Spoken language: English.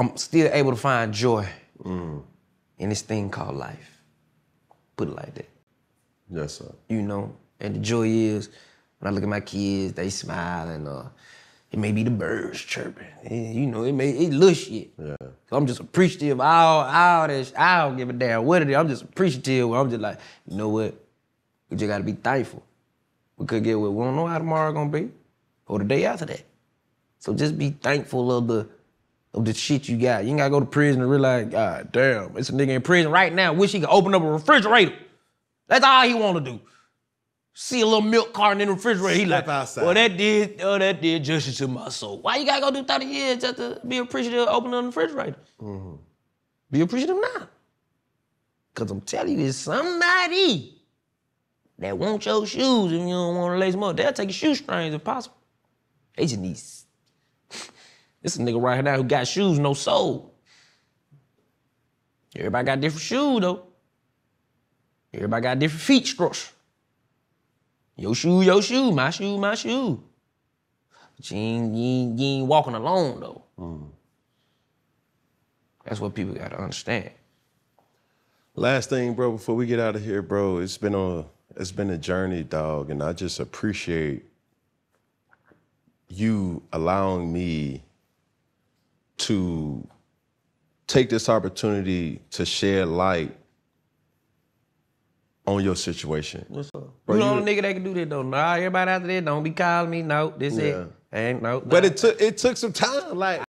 I'm still able to find joy in this thing called life. Put it like that. Yes, sir. You know, and the joy is when I look at my kids, they smiling. Uh, it may be the birds chirping. Eh, You know, it may it little shit. Yeah. I'm just appreciative. of All, all that. I don't give a damn what it is. I'm just appreciative. I'm just like, you know what? We just gotta be thankful. We could get what we don't know how tomorrow gonna be, or the day after that. So just be thankful of the of the shit you got. You ain't gotta go to prison and realize, God damn, it's a nigga in prison right now. Wish he could open up a refrigerator. That's all he wanna do. See a little milk carton in the refrigerator. He Step like, outside. well, that did, oh, that did justice to my soul. Why you gotta go do 30 years just to be appreciative of opening up the refrigerator? Mm-hmm. Be appreciative now. Cause I'm telling you, there's somebody that want your shoes if you don't want to lace them up. They'll take your shoestrings if possible. They just need. This a nigga right here now who got shoes, no soul. Everybody got different shoes though. Everybody got different feet structure. Your shoe, your shoe, my shoe, my shoe. But you ain't, you ain't, you ain't walking alone though. Mm. That's what people gotta understand. Last thing, bro, before we get out of here, bro, it's been a it's been a journey, dog, and I just appreciate you allowing me to take this opportunity to shed light on your situation. What's up? Bro, you the you- only nigga that can do that though. Nah, everybody out there, don't be calling me. No, this Yeah. it. Ain't no. But nah. it took it took some time. Like